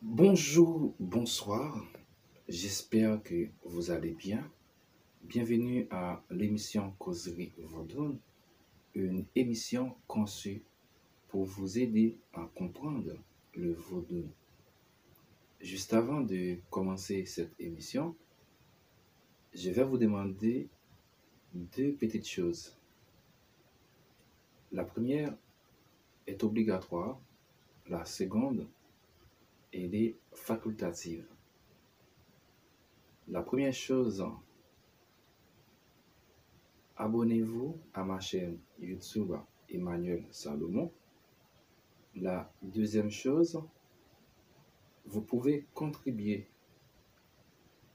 Bonjour, bonsoir. J'espère que vous allez bien. Bienvenue à l'émission Causerie Vaudouine, une émission conçue pour vous aider à comprendre le vaudou. Juste avant de commencer cette émission, je vais vous demander deux petites choses. La première est obligatoire, la seconde elle est facultative. La première chose, abonnez-vous à ma chaîne YouTube Emmanuel Salomon. La deuxième chose, vous pouvez contribuer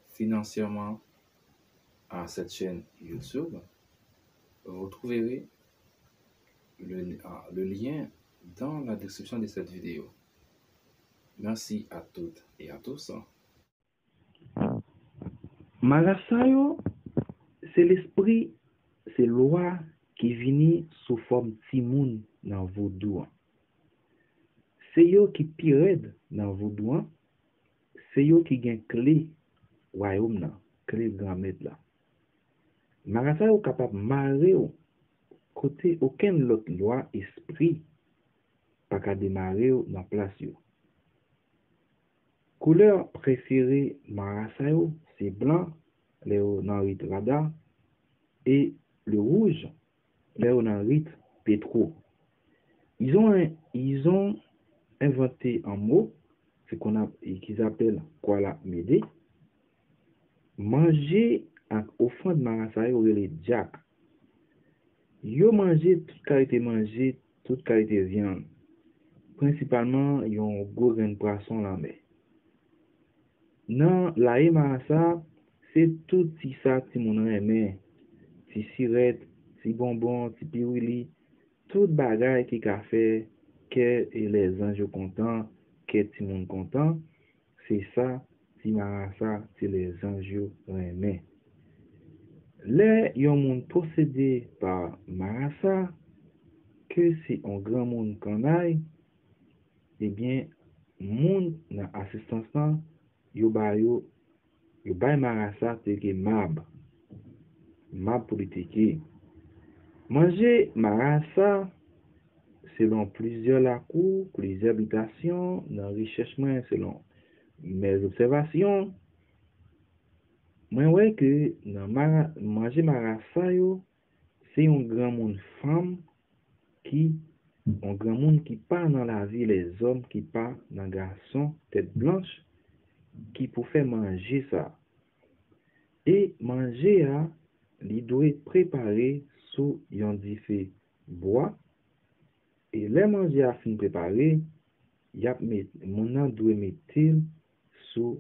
financièrement à cette chaîne YouTube. Vous trouverez le, le lien dans la description de cette vidéo. Merci à toutes et à tous. Marasayo, c'est l'esprit, c'est loi qui vini sous forme timoun dans vaudou. C'est yo qui pired dans vaudou. C'est yo qui gen clé royaume nan, clé grand Marasa ou kapap mare ou kote oken lot lwa espri pa ka demare ou nan plas yo. Kouleur preferi marasa yo se blan le ou nan rit rada e le rouj le ou nan rit petro. Izon, izon inventer un mot, ce qu'on a, qu'ils appellent quoi la médé. Manger ak ofan nan sa yo rele jak. Yo manje tout kalite manje, tout kalite vyan. Prinsipalman yon go ren prason lanbe. Nan la e marasa, se tout ti sa ti moun reme. Ti siret, ti bonbon, ti piwili, tout bagay ki ka fe ke e le zanjou kontan, ke ti moun kontan, se sa ti marasa ti le zanjou reme. Le yon moun posede pa marasa, ke si yon gran moun kanay, ebyen moun nan asistansan yo bay yo, yo bay marasa teke mab. Mab pou li teke. Manje marasa, selon plizye lakou, plizye abitasyon, nan richechman selon mes observasyon, Mwen wè ke nan mara, manje marasa yo, se yon gran moun fam ki, yon gran moun ki pa nan la vi les om, ki pa nan gason, tèt blanche, ki pou fè manje sa. E manje a, li dwe prepare sou yon di fè boa, e le manje a fin prepare, yap met, moun nan dwe metil sou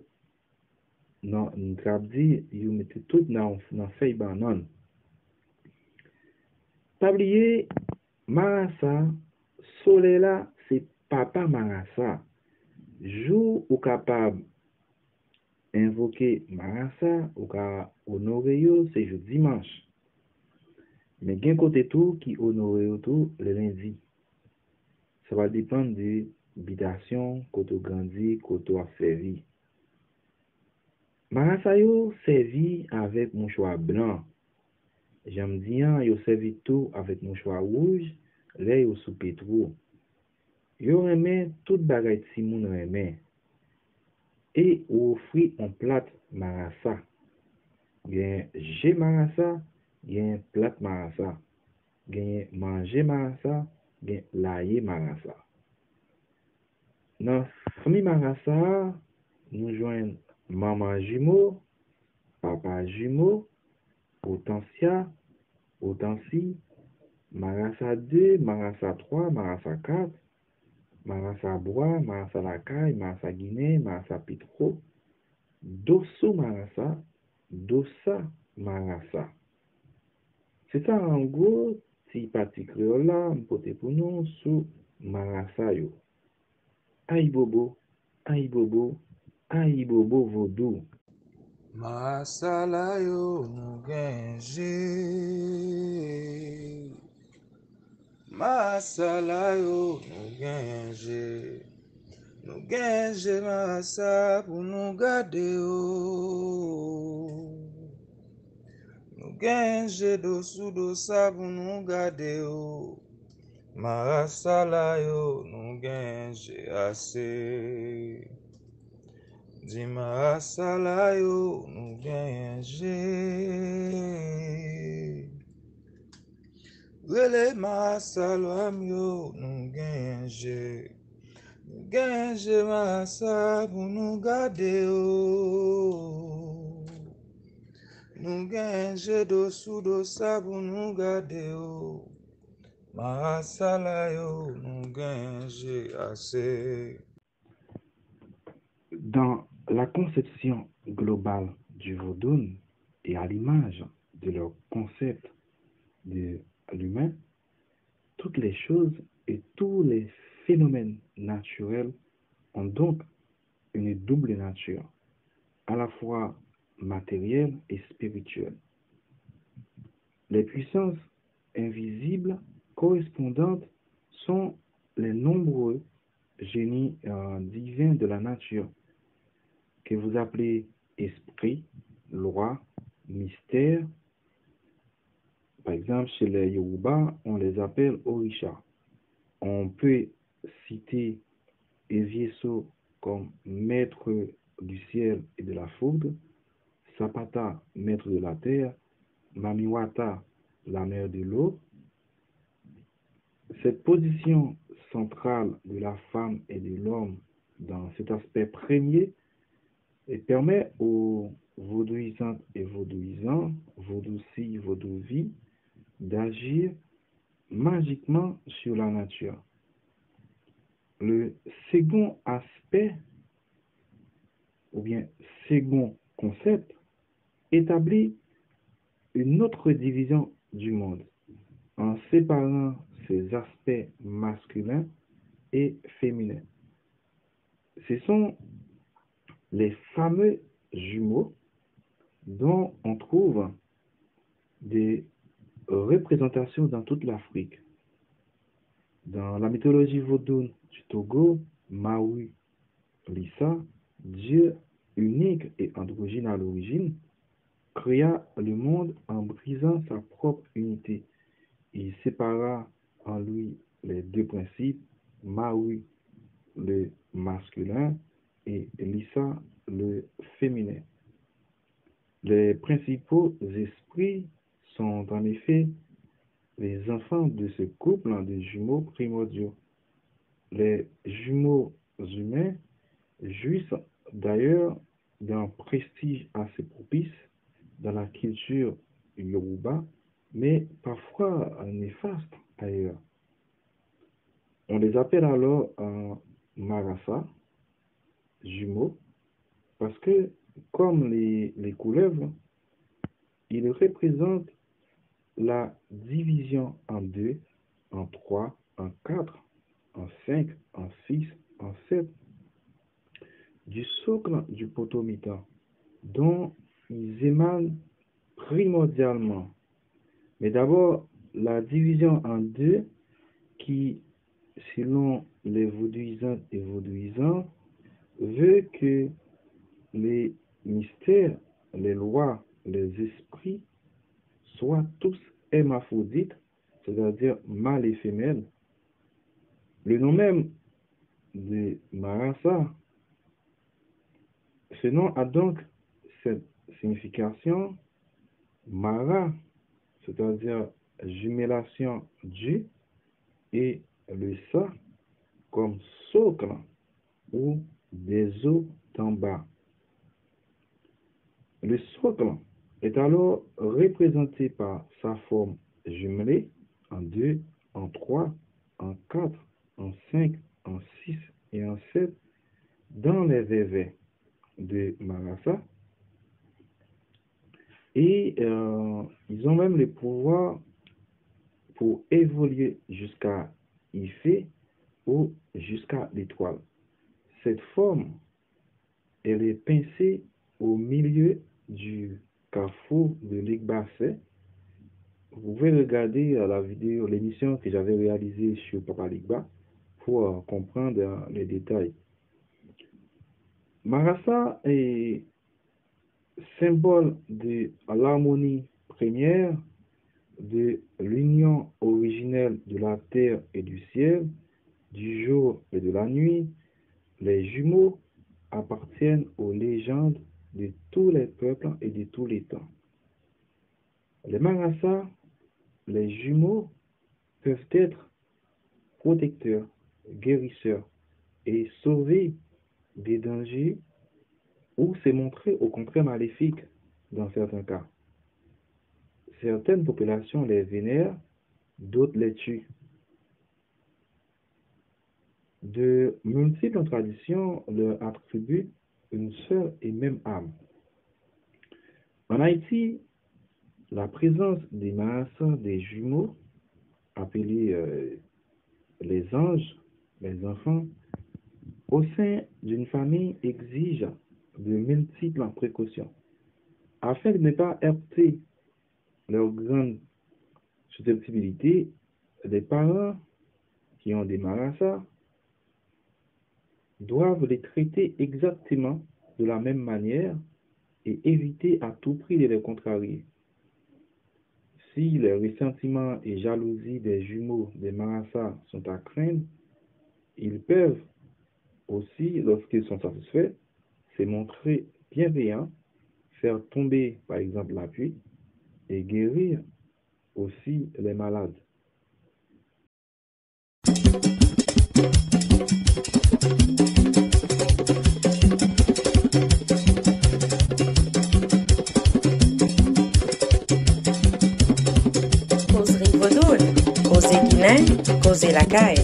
nan drabdi yu mette tout nan, nan fey banan. Pabliye, marasa, sole la, se papa marasa. Jou ou kapab invoke marasa, ou ka onore yo, se jou dimanche. Men gen kote tou ki onore yo tou le lendi. Sa va depan de bidasyon, koto grandi, koto aferi. Manasa yo sevi avèk moun chwa blan. Jam diyan yo sevi tou avèk moun chwa wouj, lè yo sou petrou. Yo remè tout bagay ti moun remè. E ou ofri an plat marasa. Gen je marasa, gen plat marasa. Gen manje marasa, gen laye marasa. Nan fami marasa, nou jwen maman jumeau, papa jumeau, Hortensia, Hortensie, Marasa 2, Marasa 3, Marasa 4, Marasa Bois, Marasa Lakay, Marasa Guinée, Marasa Pitro, doso Marasa, dosa Marasa. Se ta an go, ti pati kreola, mpote pou nou sou Marasa yo. Ay bobo, ay bobo. Aibobovodu. Masalayo Nugenji. Masalayo Nugenji. do sudo sabo Nugenji Dosu Mas salaio Masalayo Nugenji assim Di marasa la yo nou genje Wele marasa lwam yo nou genje Nou genje marasa pou nou gade yo Nou genje dosou dosa pou nou gade yo Marasa la yo nou genje ase. Dans la conception globale du vaudou et à l'image de leur concept de l'humain, toutes les choses et tous les phénomènes naturels ont donc une double nature, à la fois matérielle et spirituelle. Les puissances invisibles correspondantes sont les nombreux génies euh, divins de la nature que vous appelez esprit, loi, mystère. Par exemple, chez les Yoruba, on les appelle Orisha. On peut citer Evieso comme maître du ciel et de la foudre, Sapata, maître de la terre, Mamiwata, la mère de l'eau. Cette position centrale de la femme et de l'homme dans cet aspect premier et permet aux vaudouisantes et vaudouisants, vaudouci, vaudouvi, d'agir magiquement sur la nature. Le second aspect, ou bien second concept, établit une autre division du monde en séparant ses aspects masculins et féminins. Ce sont les fameux jumeaux dont on trouve des représentations dans toute l'Afrique. Dans la mythologie vaudou du Togo, Maui, Lissa, Dieu unique et androgyne à l'origine, créa le monde en brisant sa propre unité. Il sépara en lui les deux principes, Maui, le masculin, et Lissa, le féminin. Les principaux esprits sont en effet les enfants de ce couple de jumeaux primordiaux. Les jumeaux humains jouissent d'ailleurs d'un prestige assez propice dans la culture yoruba, mais parfois néfaste ailleurs. On les appelle alors euh, marasa, jumeaux, parce que, comme les, les couleuvres, ils représentent la division en deux, en trois, en quatre, en cinq, en six, en sept, du socle du potomitan, dont ils émanent primordialement. Mais d'abord, la division en deux, qui, selon les vaudouisantes et vaudouisants, veut que les mystères, les lois, les esprits soient tous hermaphrodites, c'est-à-dire mâles et femelles. Le nom même de Marasa, ce nom a donc cette signification Mara, c'est-à-dire jumellation du et le sa comme socle ou des eaux d'en bas. Le socle est alors représenté par sa forme jumelée en 2, en 3, en 4, en 5, en 6 et en 7 dans les vévets de Marasa. Et euh, ils ont même le pouvoir pour évoluer jusqu'à Ifé ou jusqu'à l'étoile. Cette forme, elle est pincée au milieu du carrefour de l'Igbasset. vous pouvez regarder la vidéo, l'émission que j'avais réalisée sur Papa Ligba pour euh, comprendre euh, les détails. Marasa est symbole de l'harmonie première, de l'union originelle de la terre et du ciel, du jour et de la nuit. Les jumeaux appartiennent aux légendes de tous les peuples et de tous les temps. Les Marasa, les jumeaux, peuvent être protecteurs, guérisseurs et sauver des dangers ou se montrer au contraire maléfiques dans certains cas. Certaines populations les vénèrent, d'autres les tuent. De multiples traditions leur attribuent une seule et même âme. En Haïti, la présence des masses des jumeaux, appelés euh, les anges, les enfants, au sein d'une famille exige de multiples précautions afin de ne pas heurter leur grande susceptibilité des parents qui ont des marassas doivent les traiter exactement de la même manière et éviter à tout prix de les contrarier. Si les ressentiments et jalousies des jumeaux des marassas sont à craindre, ils peuvent aussi, lorsqu'ils sont satisfaits, se montrer bienveillants, faire tomber par exemple la pluie et guérir aussi les malades. Mwen, koze lakay.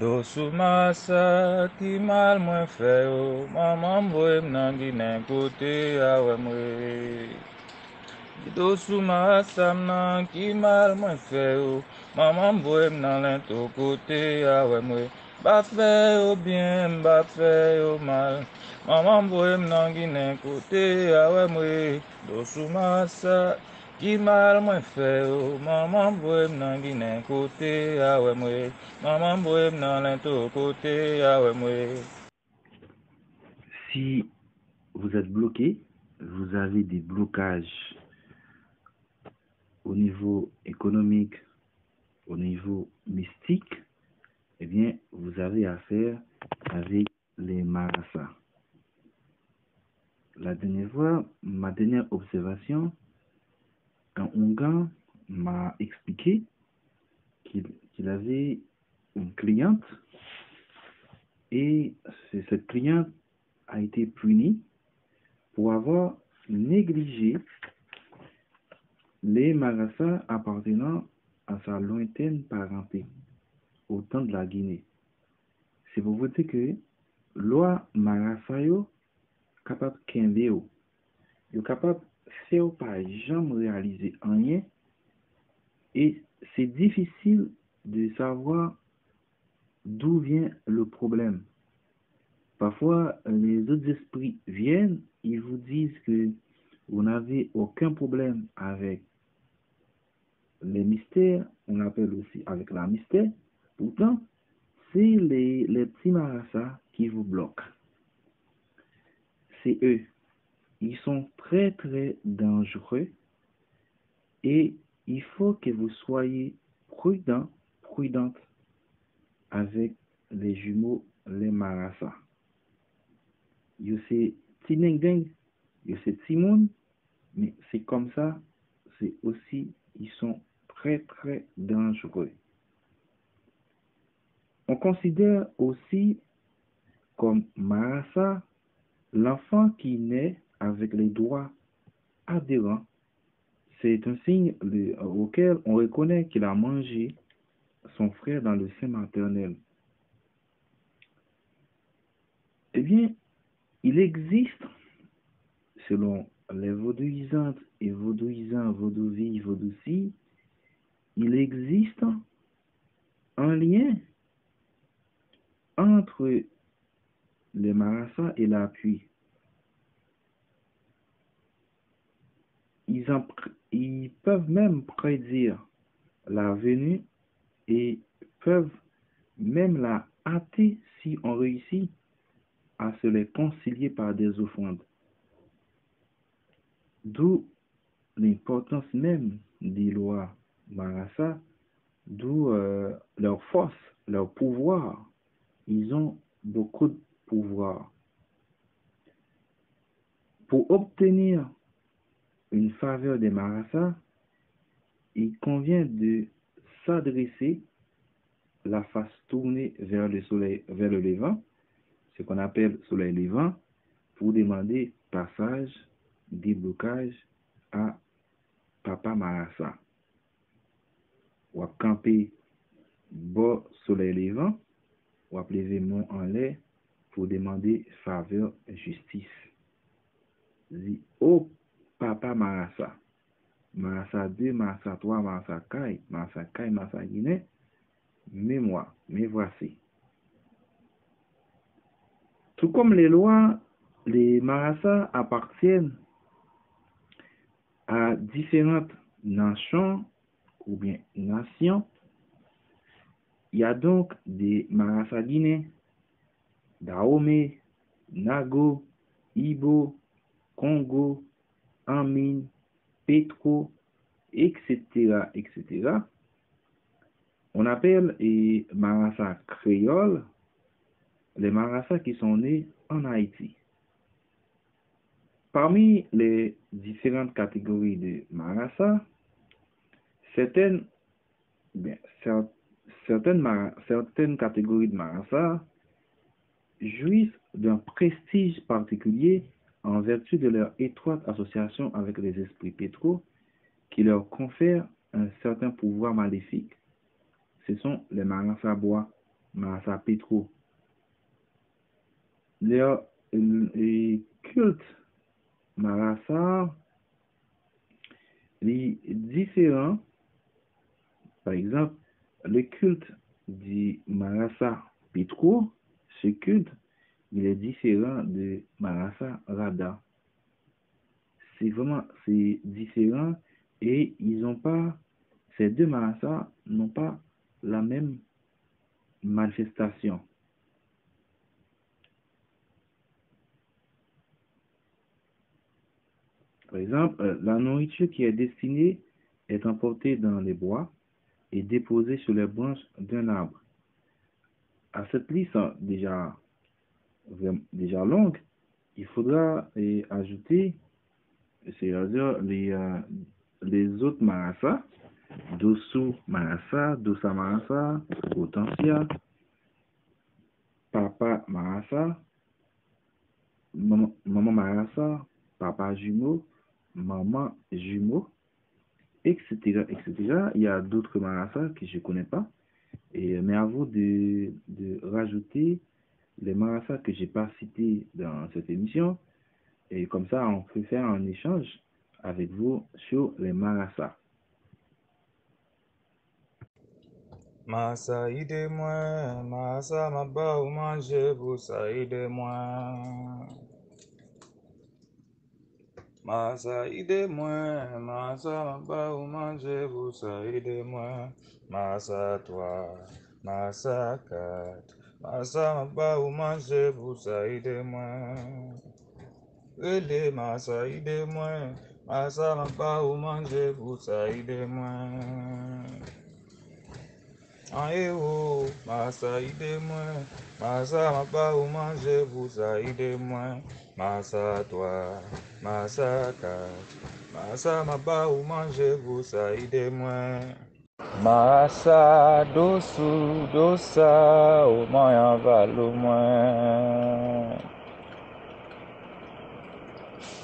Do sou masa ki mal mwen fe yo, maman mwen nan ginen kote a wè mwen. Do sou masa mnan ki mal mwen fe yo, maman mwen nan lento kote a wè mwen. Ba fe yo byen, ba fe yo mal. Maman mwen nan ginen kote a wè mwen. Do sou masa... Si vous êtes bloqué, vous avez des blocages au niveau économique, au niveau mystique, eh bien, vous avez affaire avec les marassas. La dernière fois, ma dernière observation, un Ongan m'a expliqué qu'il avait une cliente et cette cliente a été punie pour avoir négligé les marassas appartenant à sa lointaine parenté au temps de la Guinée. C'est pour vous dire que loi marassa yo capable kembe yo. Yo capable faire pas jamais réaliser rien et c'est difficile de savoir d'où vient le problème. Parfois, les autres esprits viennent, ils vous disent que vous n'avez aucun problème avec les mystères, on appelle aussi avec la mystère. Pourtant, c'est les, les petits marassas qui vous bloquent. C'est eux. Ils sont très très dangereux et il faut que vous soyez prudent, prudente avec les jumeaux, les marassas. Yo c'est ding yo c'est monde, mais c'est comme ça, c'est aussi, ils sont très très dangereux. On considère aussi comme Marassa l'enfant qui naît avec les doigts adhérents. C'est un signe le- auquel on reconnaît qu'il a mangé son frère dans le sein maternel. Eh bien, il existe, selon les vaudouisantes et vaudouisants, vaudouvilles, vaudoucis, il existe un lien entre les marassas et la pluie. Ils, peuvent même prédire la venue et peuvent même la hâter si on réussit à se les concilier par des offrandes. D'où l'importance même des lois Marassa, d'où euh, leur force, leur pouvoir. Ils ont beaucoup de pouvoir. Pour obtenir une faveur des Marassa, il convient de s'adresser la face tournée vers le soleil, vers le levant, ce qu'on appelle soleil levant, pour demander passage, déblocage à Papa Marassa. Ou à camper bas soleil levant, ou à lever mon en l'air pour demander faveur justice. Dit, oh papa Marasa. Marasa 2, Marasa 3, Marasa 4, Marasa 4, Marasa Guinée. Mais moi, me voici. Tout comme les lois, les Marasa appartiennent à différentes nations ou bien nations. Il y a donc des Marasa Guinée, Dahomey, Nago, Ibo, Congo, Amin, Petro, etc., etc. On appelle les Marassa créoles les Marassa qui sont nés en Haïti. Parmi les différentes catégories de Marassa, certaines, catégories de Marassa jouissent d'un prestige particulier en vertu de leur étroite association avec les esprits pétro qui leur confèrent un certain pouvoir maléfique. Ce sont les Marassa bois, Marassa pétro. Leur euh, culte Marassa est différent. Par exemple, le culte du Marassa Pétro, ce culte, il est différent de Marassa Rada. C'est vraiment, c'est différent et ils n'ont pas, ces deux Marassa n'ont pas la même manifestation. Par exemple, euh, la nourriture qui est destinée est emportée dans les bois et déposée sur les branches d'un arbre. À cette liste hein, déjà, déjà longue, il faudra eh, ajouter, c'est-à-dire les, euh, autres marassa, Dosu marassa, Dosa marassa, Hortensia, Papa marassa, Maman maman marassa, Papa jumeau, Maman jumeau, etc., etc. Il y a d'autres marassas que je ne connais pas. Et, mais à vous de, de rajouter les marassas que je n'ai pas cités dans cette émission. Et comme ça, on peut faire un échange avec vous sur les marassas. Masa aidez-moi, Masa maba ou manger pour ça aidez-moi. Masa aidez-moi, Masa maba ou manger pour ça aidez-moi. Masa 3, Masa 4, Masa mba ou manje pou sa ide mwen. Ele masa ide mwen. Masa mba ou manje pou sa ide mwen. Anye ou, masa ide mwen. Masa mba ou manje pou sa ide mwen. Masa toa, masa kat. Masa mba ou manje pou sa ide mwen. Marasa dosou, dosa, ou mayan valou mwen.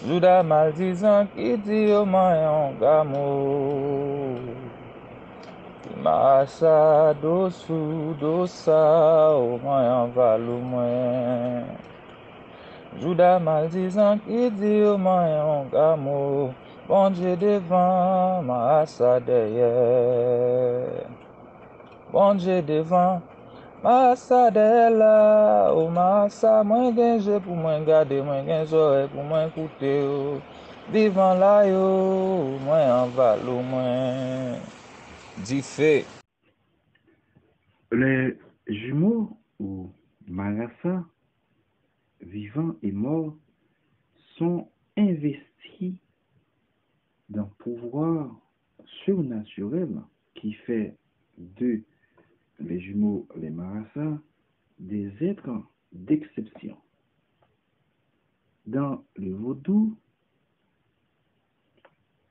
Jouda maldizan ki di ou mayan gamou. Marasa dosou, dosa, ou mayan valou mwen. Jouda maldizan ki di ou mayan gamou. Bon Dieu devan, masa derrière Bon Dieu devan, masa derrière la O masa mwen genje pou mwen gade, mwen gen zore pou mwen koute yo Divan la yo, mwen an valo. Di fe. Les jumeaux ou marasa, vivants et morts, sont investis d'un pouvoir surnaturel qui fait d'eux, les jumeaux, les marasa, des êtres d'exception. Dans le vaudou,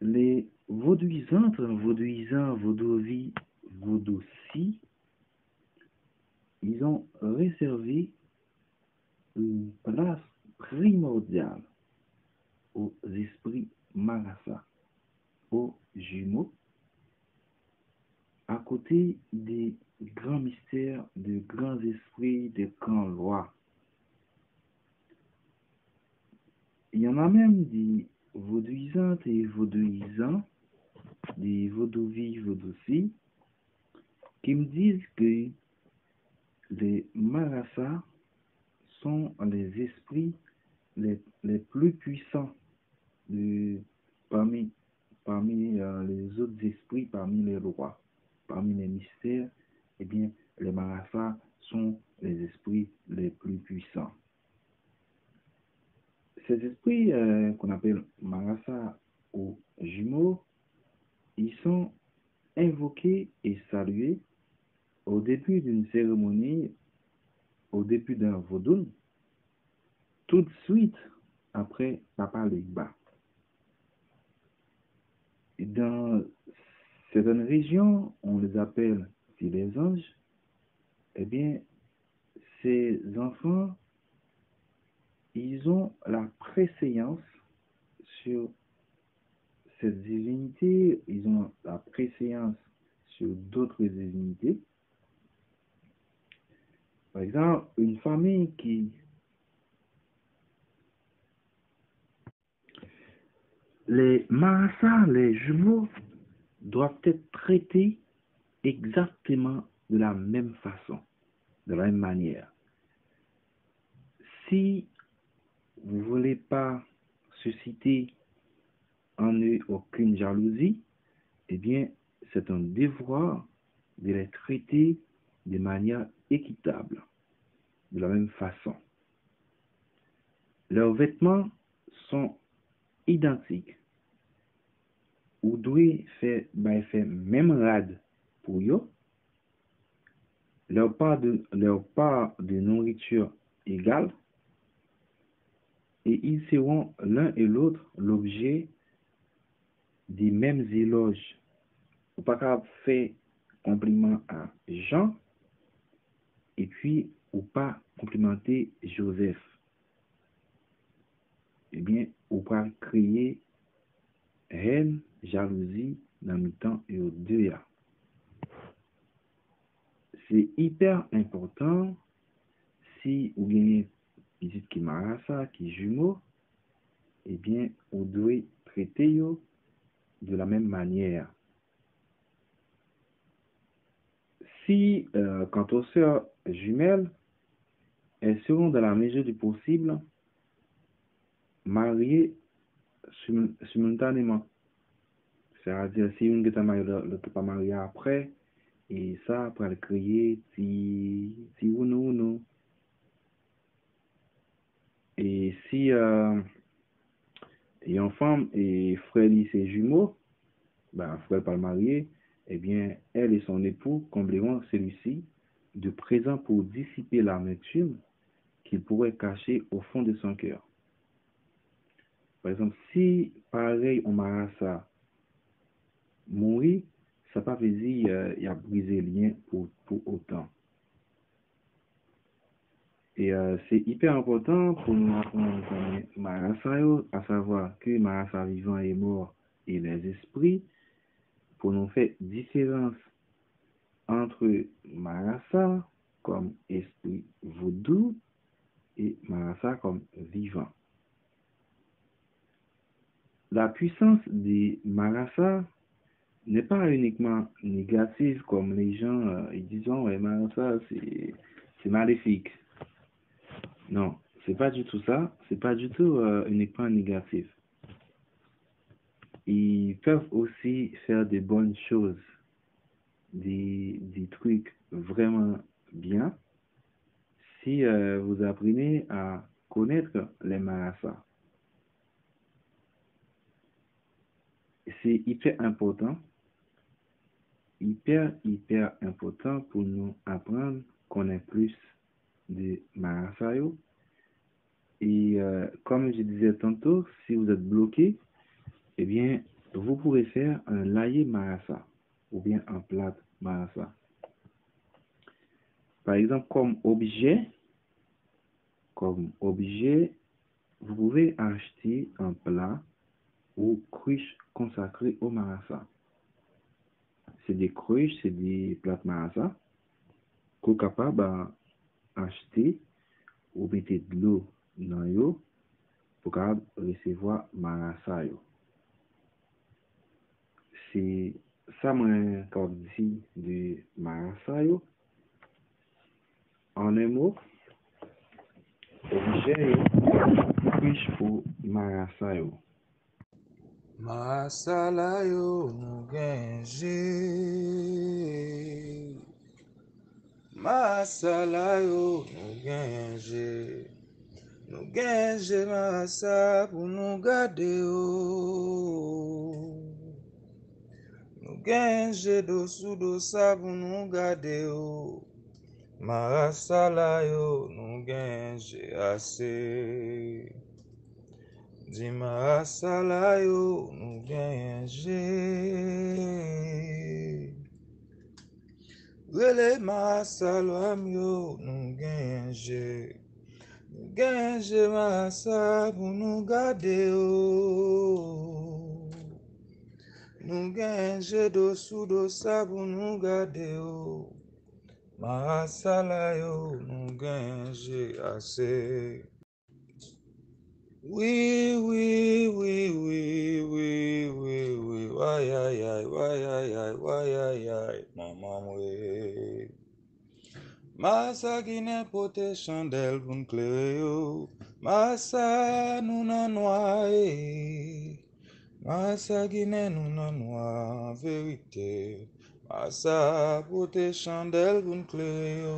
les vauduisantes, vauduisants, vaudouvis, vaudouci, ils ont réservé une place primordiale aux esprits marasa, aux jumeaux, à côté des grands mystères, de grands esprits, de grands lois. Il y en a même des vaudouisantes et vaudouisants, des vaudouvis, vaudouci, qui me disent que les marasas sont les esprits les, les plus puissants de, parmi, parmi euh, les autres esprits, parmi les rois, parmi les mystères, eh bien, les marasas sont les esprits les plus puissants. Ces esprits euh, qu'on appelle marasa ou jumeaux, ils sont invoqués et salués au début d'une cérémonie, au début d'un vaudou, tout de suite après Papa Legba. Dans certaines régions, on les appelle les anges. Eh bien, ces enfants, ils ont la préséance sur cette divinité, ils ont la préséance sur d'autres divinités. Par exemple, une famille qui les marasas, les jumeaux, doivent être traités exactement de la même façon, de la même manière. Si vous ne voulez pas susciter en eux aucune jalousie, eh bien, c'est un devoir de les traiter de manière équitable, de la même façon. Leurs vêtements sont identiques. Ou doit faire bah, faire même rade pour eux. Leur part de, de nourriture égale. Et ils seront l'un et l'autre l'objet des mêmes éloges. Ou pas faire compliment à Jean et puis ou pas complimenter Joseph. Eh bien, ou créer haine, jalousie dans le temps et au deux. ya. C'est hyper important si vous gagnez visite qui marasa, qui jumeau, eh bien, vous devez traiter yo de la même manière. Si, euh, quant aux sœurs jumelles, elles seront dans la mesure du possible mariées sim- simultanément. C'est-à-dire, si une est mariée, l'autre pas mariée après, et ça, pour le créer, si, si ou non, non. Et si, euh, et en femme, et frère, lui, c'est jumeaux, ben, frère pas marié, eh bien, elle et son époux combleront celui-ci de présent pour dissiper l'amertume qu'il pourrait cacher au fond de son cœur. Par exemple, si pareil on m'a ça mourir, ça pas veut dire euh, il a brisé le lien pour, pour autant. Et euh, c'est hyper important pour nous apprendre à connaître Marasa, yo, à savoir que Marasa vivant et mort et les esprits, pour nous faire différence entre Marasa comme esprit vaudou et Marasa comme vivant. La puissance des Marasa n'est pas uniquement négative comme les gens euh, disent oh, ouais, Marasa c'est c'est maléfique. Non, c'est pas du tout ça, c'est pas du tout euh, uniquement négatif. ils peuvent aussi faire de bonnes choses, des, des trucs vraiment bien, si euh, vous apprenez à connaître les marasas. C'est hyper important, hyper, hyper important pour nous apprendre qu'on ait plus de marasa. yo. Et euh, comme je disais tantôt, si vous êtes bloqué, eh bien, vous pouvez faire un laillé marasa ou bien un plat marasa. Par exemple, comme objet, comme objet, vous pouvez acheter un plat ou cruches consacrées au marasa. C'est des cruches, c'est des plates marasa qu'on capable acheter ou mettre de l'eau dans yo pour capable recevoir marasa yo. C'est ça mwen kap di de marasa yo. En un mot, objet yo, cruche pour marasa yo. Genje masa pou nou gade yo Nou genje dosu dosa pou nou gade yo Masala yo nou genje ase Di masala yo nou genje Rele masala yo nou genje Nou genje masa pou nou gade yo Nou genje dosu dosa pou nou gade yo Masala yo nou genje ase Oui, oui, oui, oui, oui, oui, oui, why, ay, ay, why, ay, ay, why, ay, ay, maman, oui. Masa ki ne pote chandel pou n'klere yo, Masa nou nan noye, Masa ki ne nou nan noye, verite, Masa pote chandel pou n'klere yo.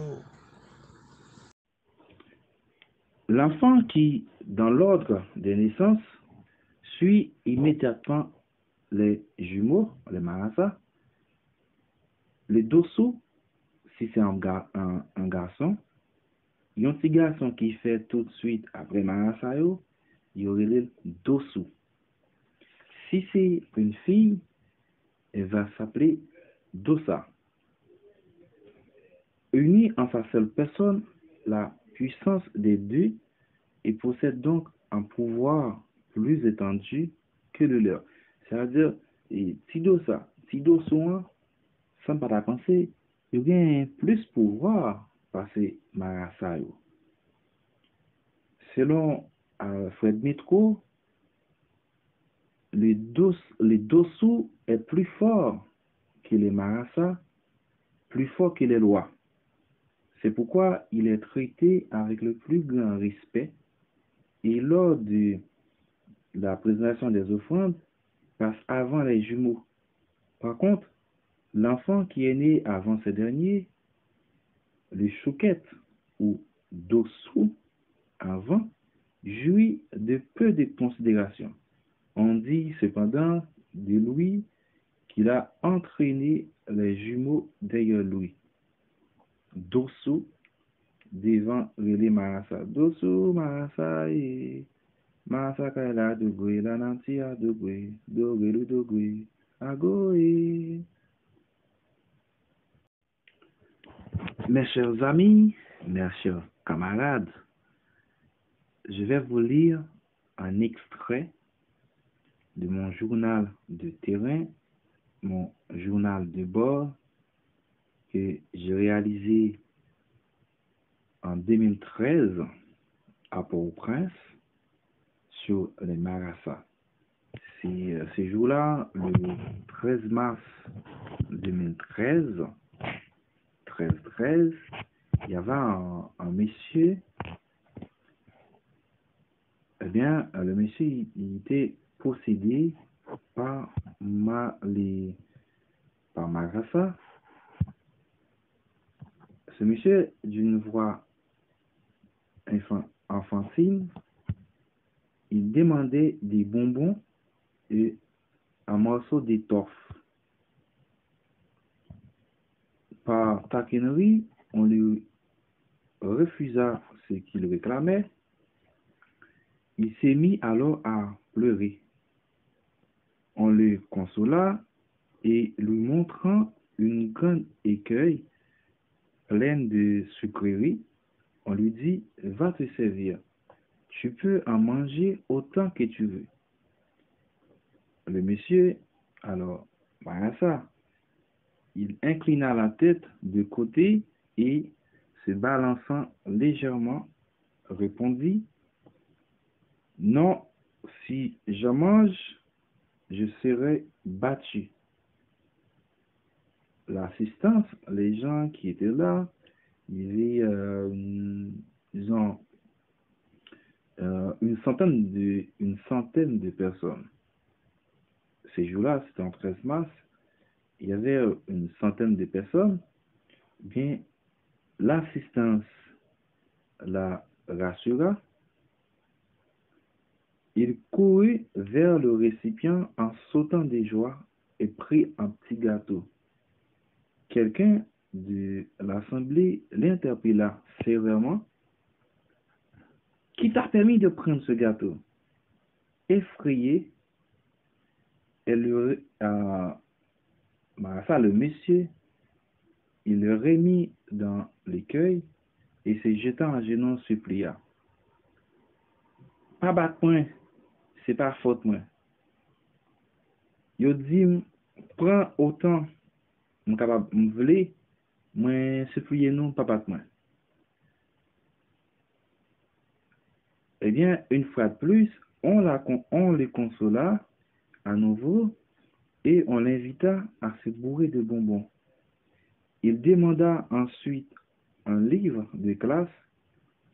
L'enfant qui dans l'ordre de naissance, suit immédiatement les jumeaux, les marasas. Le dosso, si c'est un, gar- un, garçon, il y a un petit garçon qui fait tout de suite après marasa, il y aurait le. Si c'est une fille, elle va s'appeler dosa. Unie en sa seule personne, la puissance des deux et possède donc un pouvoir plus étendu que le leur. C'est-à-dire, si dosa, sans pas la penser, il a plus pouvoir passer marasa yo. Selon euh, Fred Mitko, le, dos, le est plus fort que les marasa, plus fort que les lois. C'est pourquoi il est traité avec le plus grand respect et lors de la présentation des offrandes passe avant les jumeaux. Par contre, l'enfant qui est né avant ces derniers, le chouquette ou dossou avant, jouit de peu de considération. On dit cependant de lui qu'il a entraîné les jumeaux derrière lui. Dosso devant relé Marasa. Dosso, Marasa, et Marasa kaila dogwe, la nanti a dogwe, dogwe lu dogwe, agoe. Mes chers amis, mes chers camarades, je vais vous lire un extrait de mon journal de terrain, mon journal de bord que j'ai réalisé en 2013 à Port-au-Prince sur les Marassa. C'est euh, ce jour-là, le 13 mars 2013, 13-13, il y avait un, monsieur, eh bien, le monsieur, il, était possédé par Mali, par. Ce monsieur, d'une voix enfantine, il demandait des bonbons et un morceau d'étoffe. Par taquinerie, on lui refusa ce qu'il réclamait. Il s'est mis alors à pleurer. On le consola et lui montrant une grande écueil pleine de sucreries, on lui dit, va te servir. Tu peux en manger autant que tu veux. Le monsieur, alors, voilà ça. Il inclina la tête de côté et, se balançant légèrement, répondit, non, si je mange, je serai battu. L'assistance, les gens qui étaient là, il y avait, euh, euh, une centaine de, une centaine de personnes. Ces jours-là, c'était en 13 mars, il y avait euh, une centaine de personnes. Bien, l'assistance la rassura. Il courut vers le récipient en sautant de joie et prit un petit gâteau. Quelqu'un de l'assemblée l'interpella sévèrement. Qui t'a permis de prendre ce gâteau? Effrayé, elle le, euh, bah, ça, le monsieur, il le remit dans l'écueil et se jetant à genoux supplia. Pas battre moi, c'est pas faute moi. Yo dit, prends autant, m capable, m vle, moi supplier nous, pas battre moi. Eh bien, une fois de plus, on, le consola à nouveau et on l'invita à se bourrer de bonbons. Il demanda ensuite un livre de classe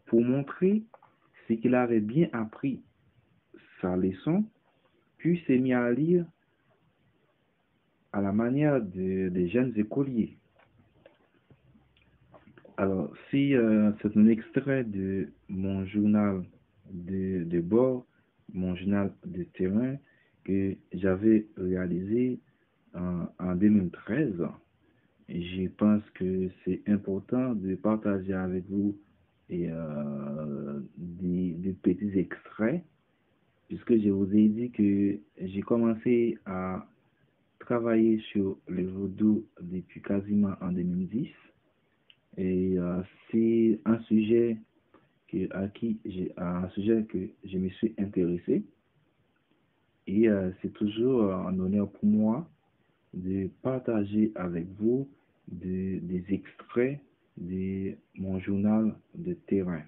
pour montrer ce qu'il avait bien appris sa leçon, puis s'est mis à lire à la manière de- des jeunes écoliers. Alors, si euh, c'est un extrait de mon journal de, bord, mon journal de terrain que j'avais réalisé en, en 2013, je pense que c'est important de partager avec vous euh, des, des petits extraits, puisque je vous ai dit que j'ai commencé à travailler sur le vaudou depuis quasiment en 2010. Et euh, c'est un sujet que, à qui un sujet que je me suis intéressé. Et euh, c'est toujours euh, un honneur pour moi de partager avec vous de- des extraits de mon journal de terrain.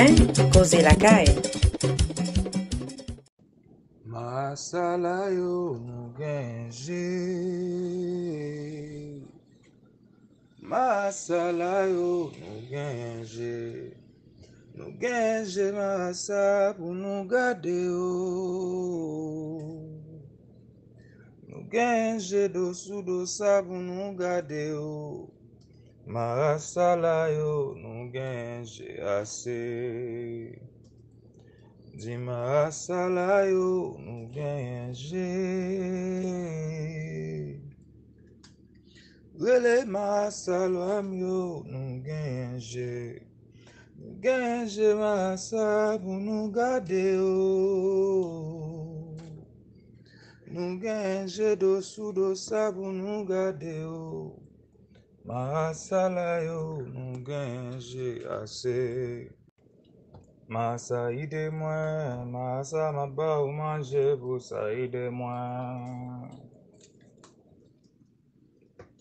Causerie Guinée, Causerie Lacaille. Masala yo mugenji Masala yo mugenji Mugenji masa punugade o. Mugenji dosu dosa punugade o Marasala yo nou genje ase. Di marasala yo nou genje. Rele marasalam yo nou genje. Nou genje marasal pou nou gade yo. Nou genje dosou dosa pou nou gade yo. Nugade o Masalayo nugenje ase Masa ide moi, masa maba ou manje busa ide moi.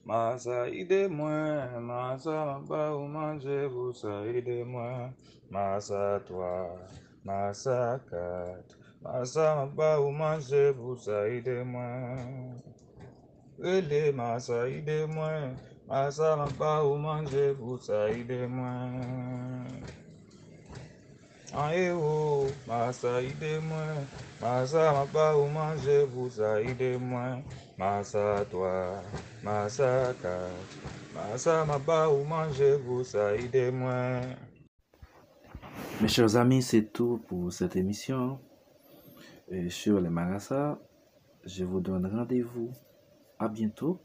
Masa ide moi, masa maba ou manje busa ide moi. Masa 3, masa 4, Masa maba ou manje pou sa ide mwen. Rele masa ide mwen. Mes chers amis, c'est tout pour cette émission. Sur les Marassa. Je vous donne rendez-vous. À bientôt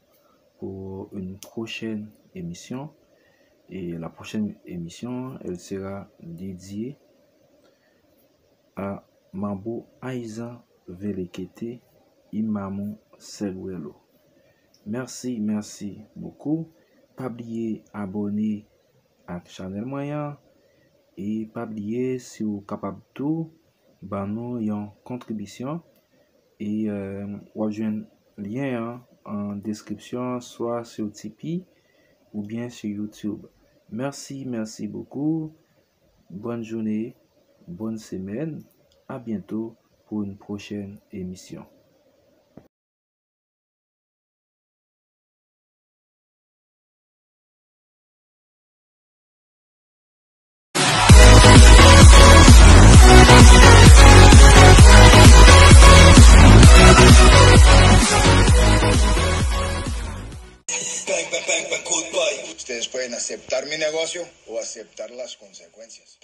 pour une prochaine émission. Et la prochaine émission, elle sera dédiée à Mambo Aïza Velekete Imamou Selwelo. Merci, merci beaucoup. Pas oublier abonner à Chanel Moyen. E pa bliye si ou kapab tou ban nou yon kontribisyon e wajwen liyen an deskripsyon swa sou Tipeee ou bien sou Youtube. Mersi, mersi bokou. Bonne jouné, bonne semen. A bientou pou yon prochen emisyon. Negocio o aceptar las consecuencias.